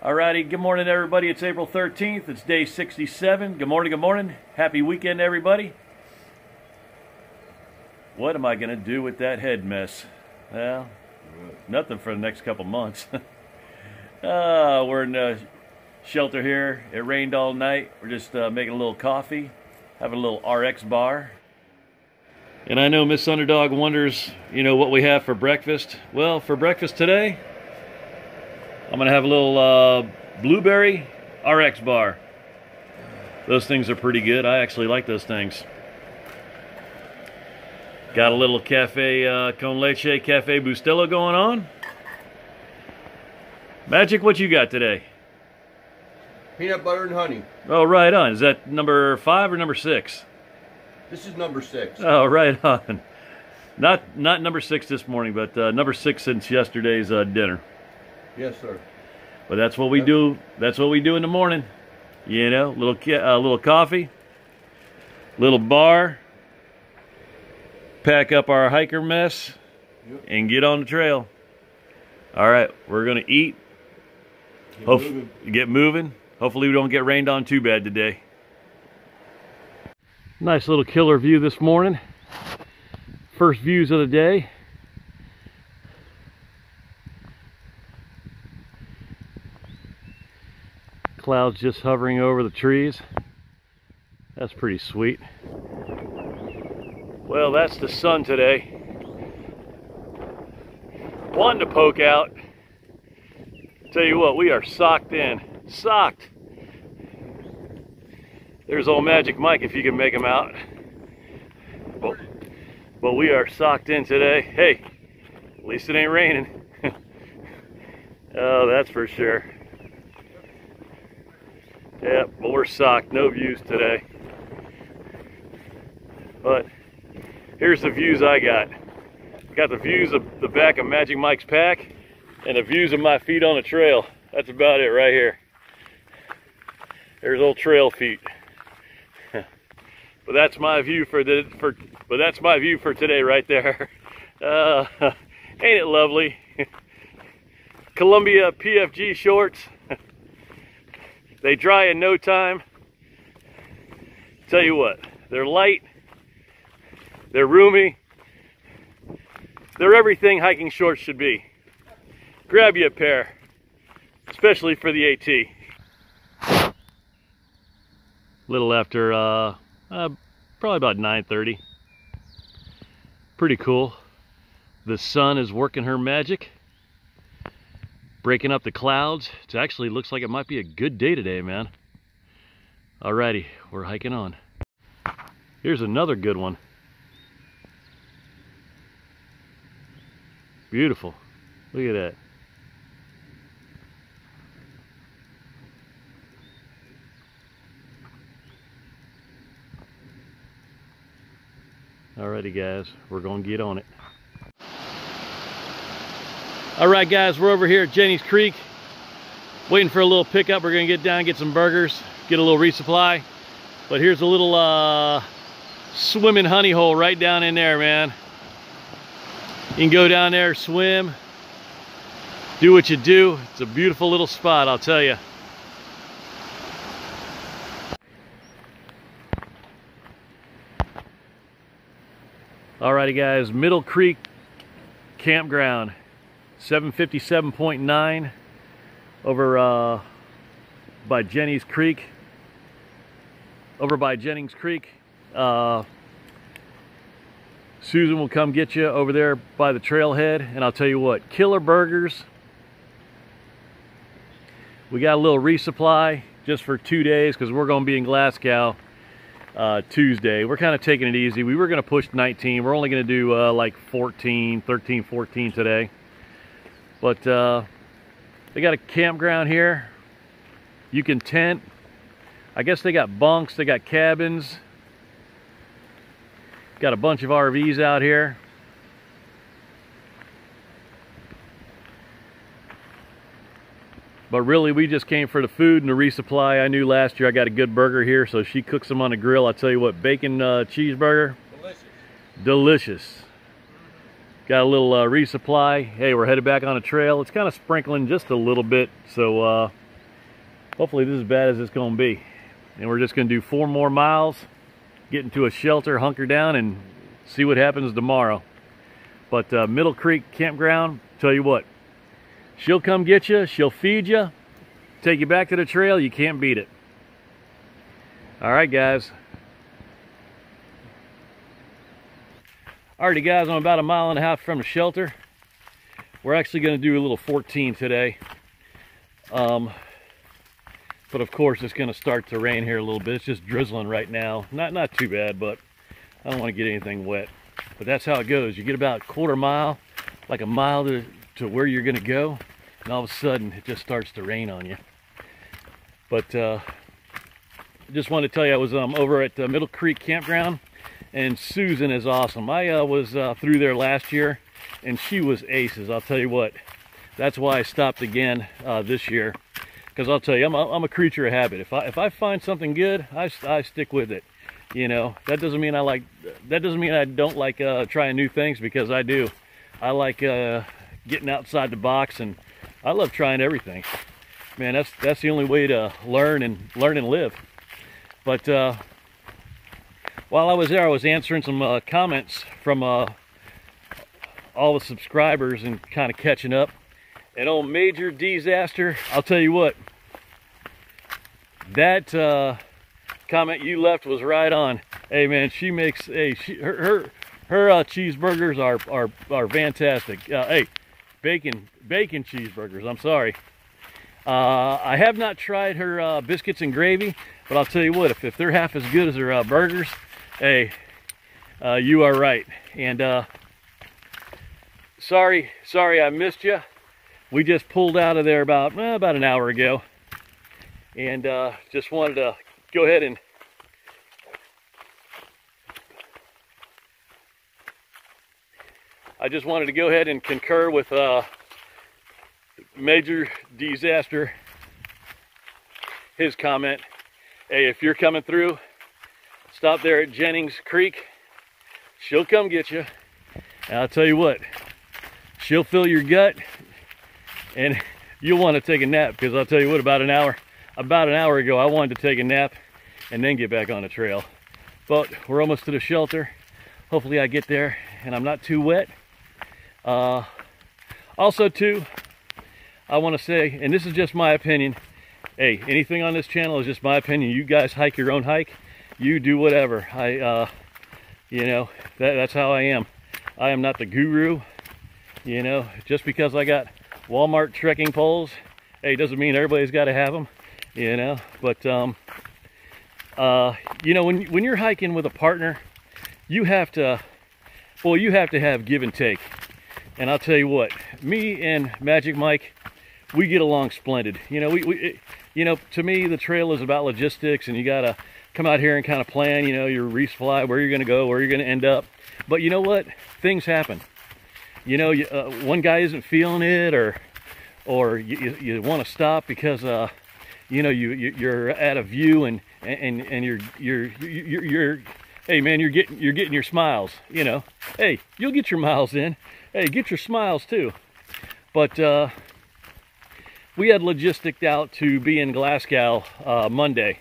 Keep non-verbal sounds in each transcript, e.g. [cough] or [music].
Alrighty, good morning everybody. It's April 13th. It's day 67. Good morning, good morning. Happy weekend everybody. What am I going to do with that head mess? Well, nothing for the next couple months. [laughs] uh, we're in a shelter here. It rained all night. We're just uh, making a little coffee, having a little RX bar. And I know Miss Underdog wonders, you know, what we have for breakfast. Well, for breakfast today, I'm gonna have a little uh, blueberry RX bar. Those things are pretty good. I actually like those things. Got a little cafe uh, con leche cafe bustelo going on. Magic, what you got today? Peanut butter and honey. Oh, right on. Is that number five or number six? This is number six. Oh, right on. Not not number six this morning, but uh, number six since yesterday's uh, dinner. Yes, sir. But that's what we do. That's what we do in the morning. You know, little a uh, little coffee, little bar. Pack up our hiker mess, Yep. and get on the trail. All right, we're gonna eat. Get Hope, moving. get moving. Hopefully, we don't get rained on too bad today. Nice little killer view this morning. First views of the day. Clouds just hovering over the trees. That's pretty sweet. Well, that's the sun today. Wanting to poke out. Tell you what, we are socked in. Socked. There's old Magic Mike if you can make him out. But, but we are socked in today. Hey, at least it ain't raining. [laughs] oh, that's for sure. Yep, but we're. No views today. But here's the views I got. Got the views of the back of Magic Mike's pack and the views of my feet on the trail. That's about it right here. There's old trail feet. [laughs] but that's my view for the for but that's my view for today right there. [laughs] Uh, [laughs] ain't it lovely? Columbia PFG shorts. They dry in no time. Tell you what, they're light, they're roomy, they're everything hiking shorts should be. Grab you a pair, especially for the AT. Little after, uh, uh, probably about 9.30. Pretty cool. The sun is working her magic. Breaking up the clouds. It actually looks like it might be a good day today, man. Alrighty, we're hiking on. Here's another good one. Beautiful. Look at that. Alrighty guys, we're gonna get on it. Alright guys, we're over here at Jenny's Creek. Waiting for a little pickup. We're gonna get down, get some burgers, get a little resupply. But here's a little uh, swimming honey hole right down in there, man. You can go down there, swim, do what you do. It's a beautiful little spot, I'll tell you. Alrighty guys, Middle Creek Campground, 757.9 over uh, by Jenny's Creek. Over by Jennings Creek. Uh, Susan will come get you over there by the trailhead. And I'll tell you what, killer burgers. We got a little resupply just for two days because we're going to be in Glasgow uh, Tuesday. We're kind of taking it easy. We were going to push 19. We're only going to do uh, like 14, 13, 14 today. But uh, they got a campground here. You can tent. I guess they got bunks, they got cabins. Got a bunch of RVs out here. But really, we just came for the food and the resupply. I knew last year I got a good burger here, so she cooks them on the grill. I tell you what, bacon uh, cheeseburger, Delicious. delicious. Got a little uh, resupply. Hey, we're headed back on a trail. It's kind of sprinkling just a little bit, so uh, hopefully this is as bad as it's going to be. And we're just going to do four more miles, get into a shelter, hunker down, and see what happens tomorrow. But uh, Middle Creek Campground, tell you what, she'll come get you, she'll feed you, take you back to the trail, you can't beat it. All right, guys. Alrighty, guys, I'm about a mile and a half from the shelter. We're actually going to do a little 14 today. Um, but of course, it's going to start to rain here a little bit. It's just drizzling right now. Not not too bad, but I don't want to get anything wet. But that's how it goes. You get about a quarter mile, like a mile to, to where you're going to go, and all of a sudden it just starts to rain on you. But uh, I just wanted to tell you I was um, over at uh, Middle Creek Campground, and Susan is awesome. I uh, was uh, through there last year, and she was aces. I'll tell you what. That's why I stopped again uh, this year because I'll tell you, I'm a, I'm a creature of habit. If I if I find something good, I, I stick with it. You know, that doesn't mean I like that doesn't mean I don't like uh, trying new things because I do. I like uh, getting outside the box and I love trying everything. Man, that's that's the only way to learn and learn and live. But uh, while I was there, I was answering some uh, comments from uh, all the subscribers and kind of catching up. And old Major Disaster, I'll tell you what, that uh, comment you left was right on. Hey man, she makes hey she, her her, her uh, cheeseburgers are are are fantastic. Uh, hey, bacon bacon cheeseburgers. I'm sorry. Uh, I have not tried her uh, biscuits and gravy, but I'll tell you what, if, if they're half as good as her uh, burgers, hey, uh, you are right. And sorry, sorry I missed you. We just pulled out of there about about an hour ago and uh, just wanted to go ahead and I just wanted to go ahead and concur with uh, major disaster his comment hey if you're coming through stop there at Jennings Creek she'll come get you and I'll tell you what she'll fill your gut and you'll want to take a nap because I'll tell you what about an hour about an hour ago, I wanted to take a nap and then get back on the trail. But we're almost to the shelter. Hopefully I get there and I'm not too wet. Uh, also too, I want to say, and this is just my opinion, hey, anything on this channel is just my opinion. You guys hike your own hike. You do whatever. I, uh, you know, that, that's how I am. I am not the guru. You know, just because I got Walmart trekking poles, hey, doesn't mean everybody's got to have them you know but um uh you know when when you're hiking with a partner you have to well you have to have give and take and i'll tell you what me and magic mike we get along splendid you know we, we you know to me the trail is about logistics and you gotta come out here and kind of plan you know your resupply where you're gonna go where you're gonna end up. But you know what? Things happen. You know uh, one guy isn't feeling it or or you, you, you want to stop because uh you know you, you are at a view and and and you're you're you're, you're hey man you're getting you're getting your smiles you know. Hey you'll get your miles in. Hey get your smiles too. But uh, we had logistics out to be in Glasgow uh, Monday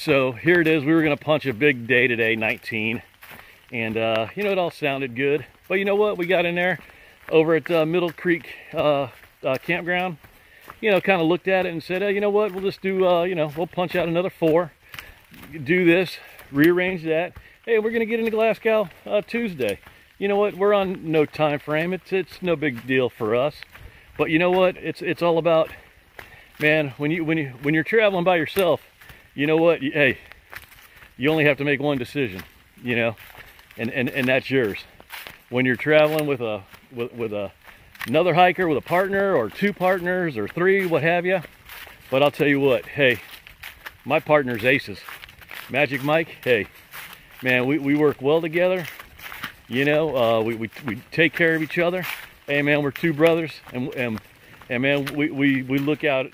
so here it is we were gonna punch a big day today 19 and uh, you know it all sounded good but you know what we got in there over at uh, Middle Creek uh, uh, campground you know, kind of looked at it and said, hey, you know what, we'll just do, uh, you know, we'll punch out another four, do this, rearrange that. Hey, we're going to get into Glasgow uh, Tuesday. You know what, we're on no time frame. It's, it's no big deal for us. But you know what, it's, it's all about, man, when, you, when, you, when you're traveling by yourself, you know what, hey, you only have to make one decision, you know, and, and, and that's yours. When you're traveling with a, with, with a, another hiker with a partner or two partners or three, what have you. But I'll tell you what, hey, my partner's aces. Magic Mike, hey, man, we, we work well together. You know, uh, we, we, we take care of each other. Hey, man, we're two brothers. And, and, and man, we, we, we look out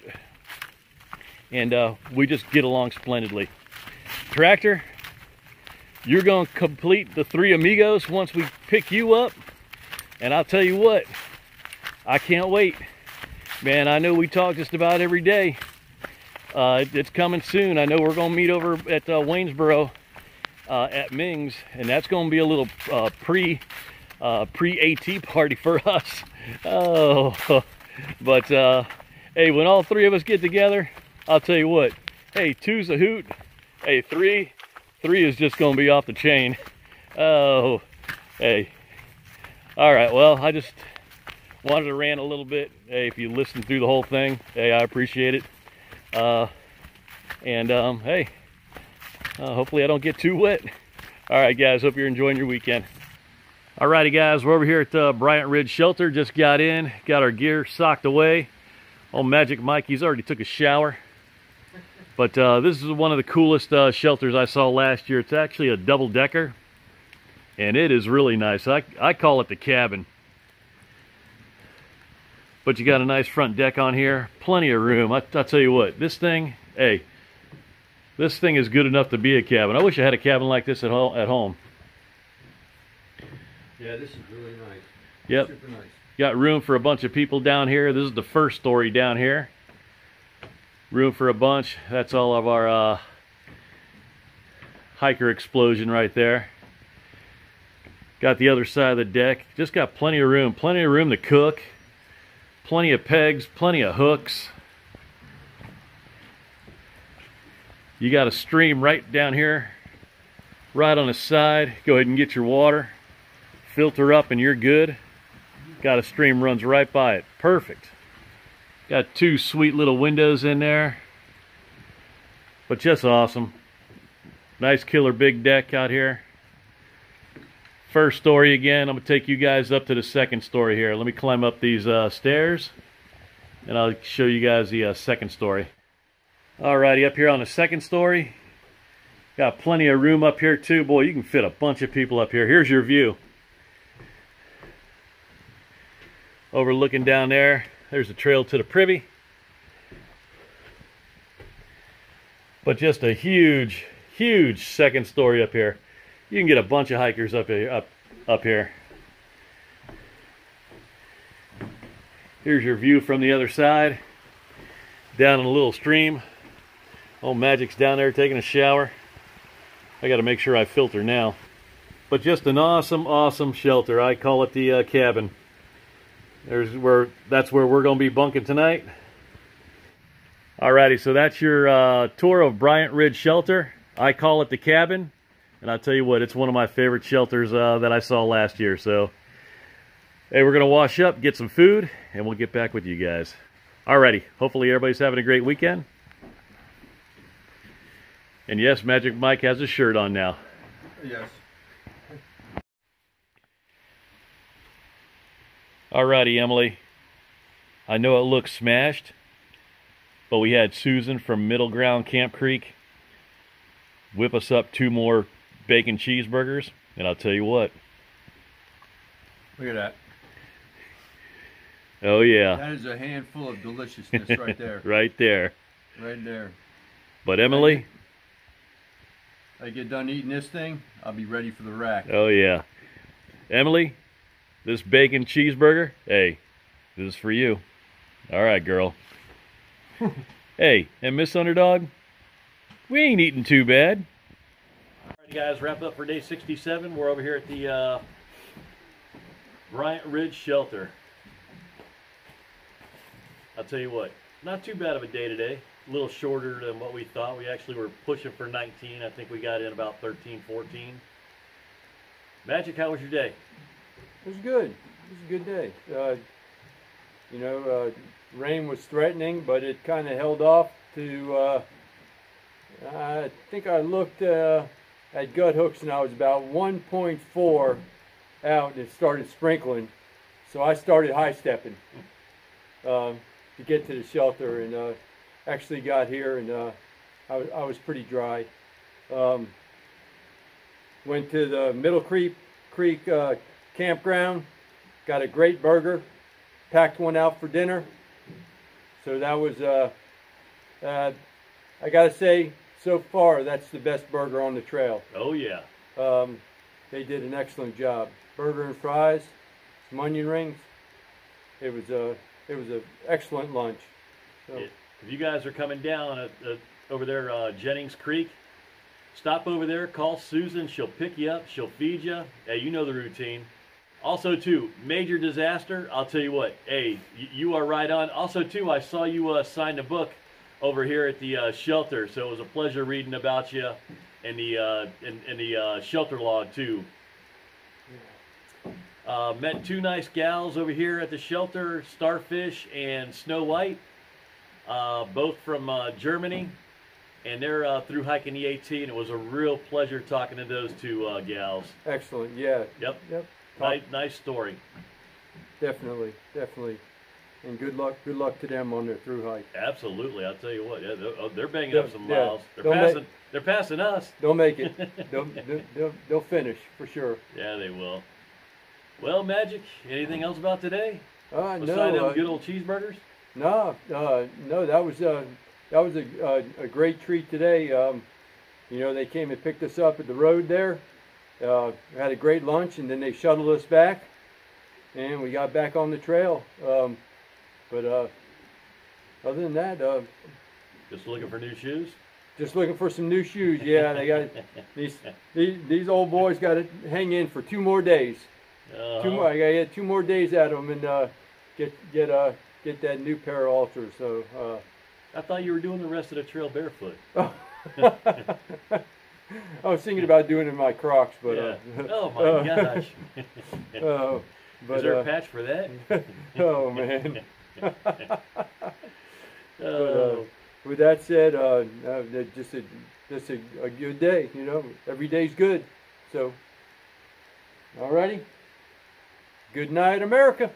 and uh, we just get along splendidly. Tractor, you're going to complete the three amigos once we pick you up. And I'll tell you what, I can't wait. Man, I know we talk just about every day. uh, it's coming soon. I know we're going to meet over at uh, Waynesboro uh, at Ming's, and that's going to be a little uh, pre uh, pre AT party [laughs] for us. Oh, [laughs] but uh, hey, when all three of us get together, I'll tell you what. Hey, two's a hoot. Hey, three, three is just going to be off the chain. Oh, hey. All right. Well, I just wanted to rant a little bit. Hey, if you listen through the whole thing, hey, I appreciate it. Uh, and um, hey, uh, hopefully I don't get too wet. All right, guys. Hope you're enjoying your weekend. All righty, guys. We're over here at uh, Bryant Ridge Shelter. Just got in, got our gear socked away. Old Magic Mike, he's already took a shower. But uh, this is one of the coolest uh, shelters I saw last year. It's actually a double decker, and it is really nice. I, I call it the cabin. But you got a nice front deck on here, plenty of room. I, I'll tell you what, this thing, hey, this thing is good enough to be a cabin. I wish I had a cabin like this at, ho- at home. Yeah, this is really nice. Yep. Super nice. Got room for a bunch of people down here. This is the first story down here. Room for a bunch. That's all of our uh, hiker explosion right there. Got the other side of the deck. Just got plenty of room. Plenty of room to cook. Plenty of pegs. Plenty of hooks. You got a stream right down here. Right on the side. Go ahead and get your water. Filter up and you're good. Got a stream runs right by it. Perfect. Got two sweet little windows in there. But just awesome. Nice killer big deck out here. First story again. I'm going to take you guys up to the second story here. Let me climb up these uh, stairs and I'll show you guys the uh, second story. Alrighty, up here on the second story. Got plenty of room up here too. Boy, you can fit a bunch of people up here. Here's your view. overlooking down there. There's a trail to the privy. But just a huge, huge second story up here. You can get a bunch of hikers up here. Up, up here. Here's your view from the other side. Down in a little stream. Old Magic's down there taking a shower. I got to make sure I filter now. But just an awesome, awesome shelter. I call it the uh, cabin. There's where that's where we're going to be bunking tonight. Alrighty, so that's your uh, tour of Bryant Ridge Shelter. I call it the cabin, and I'll tell you what, it's one of my favorite shelters uh, that I saw last year. So, hey, we're gonna wash up, get some food, and we'll get back with you guys. Alrighty, hopefully everybody's having a great weekend. And yes, Magic Mike has a shirt on now. Yes. Alrighty, Emily. I know it looks smashed, but we had Susan from Middle Ground Camp Creek whip us up two more bacon cheeseburgers, and I'll tell you what. Look at that. Oh yeah, That is a handful of deliciousness [laughs] right there. right there. Right there. But Emily, I get done eating this thing, I'll be ready for the rack. oh yeah, Emily, this bacon cheeseburger, hey, this is for you. All right, girl. [laughs] hey, and Miss Underdog, we ain't eating too bad. All right, guys, wrap up for day 67. We're over here at the uh, Bryant Ridge Shelter. I'll tell you what, not too bad of a day today. A little shorter than what we thought. We actually were pushing for 19. I think we got in about 13, 14. Magic, how was your day? It was good. It was a good day. Uh, you know, uh, rain was threatening, but it kind of held off to. Uh, I think I looked uh, at Guthooks and I was about 1.4 out and it started sprinkling. So I started high stepping um, to get to the shelter and uh, actually got here and uh, I, was, I was pretty dry. Um, went to the Middle Creek Creek campground, got a great burger, packed one out for dinner. So that was, uh, uh, I gotta say, so far that's the best burger on the trail. Oh, yeah. Um, they did an excellent job. Burger and fries, some onion rings. It was a, it was an excellent lunch. So, It, if you guys are coming down at, at, over there uh, Jennings Creek, stop over there. Call Susan. She'll pick you up. She'll feed you. Hey, you know the routine. Also, too, major disaster. I'll tell you what. Hey, you are right on. Also, too, I saw you uh, sign a book over here at the uh, shelter, so it was a pleasure reading about you and the uh, and, and the uh, shelter log too. Uh, met two nice gals over here at the shelter, Starfish and Snow White, uh, both from uh, Germany, and they're uh, through hiking the AT, and it was a real pleasure talking to those two uh, gals. Excellent. Yeah. Yep, Yep. Nice, nice story. Definitely. Definitely. And good luck. Good luck to them on their through hike. Absolutely, I'll tell you what, yeah, they're, oh, they're banging up some yeah. miles. They're Don't make- passing. They're passing us. They'll make it. [laughs] they'll, they'll, they'll, they'll finish for sure. Yeah, they will. Well, Magic. Anything else about today? Uh, Besides no. them Uh, good old cheeseburgers. No, uh, no, that was uh, that was a, a, a great treat today. Um, you know, they came and picked us up at the road there. Uh, had a great lunch, and then they shuttled us back, and we got back on the trail. Um, but uh, other than that, uh, Just looking for new shoes. just looking for some new shoes. Yeah, they got [laughs] these these, these old boys got to hang in for two more days. Uh-huh. Two more, I got to get two more days out of them and uh, get get uh, get that new pair of Altras. So. Uh, I thought you were doing the rest of the trail barefoot. [laughs] [laughs] I was thinking about doing it in my Crocs, but yeah. uh, oh my uh, [laughs] gosh. [laughs] uh, but Is there uh, a patch for that? [laughs] oh man. Oh, With that said, uh, uh, just a just a, a good day. You know, every day's good. So, alrighty. Good night, America.